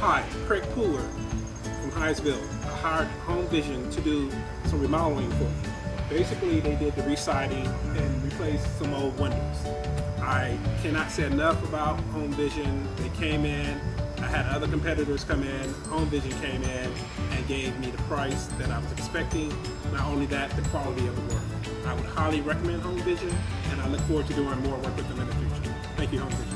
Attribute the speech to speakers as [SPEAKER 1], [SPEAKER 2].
[SPEAKER 1] Hi, Craig Pooler from Hyattsville. I hired Home Vision to do some remodeling for me. Basically, they did the residing and replaced some old windows. I cannot say enough about Home Vision. They came in, I had other competitors come in, Home Vision came in and gave me the price that I was expecting. Not only that, the quality of the work. I would highly recommend Home Vision and I look forward to doing more work with them in the future. Thank you, Home Vision.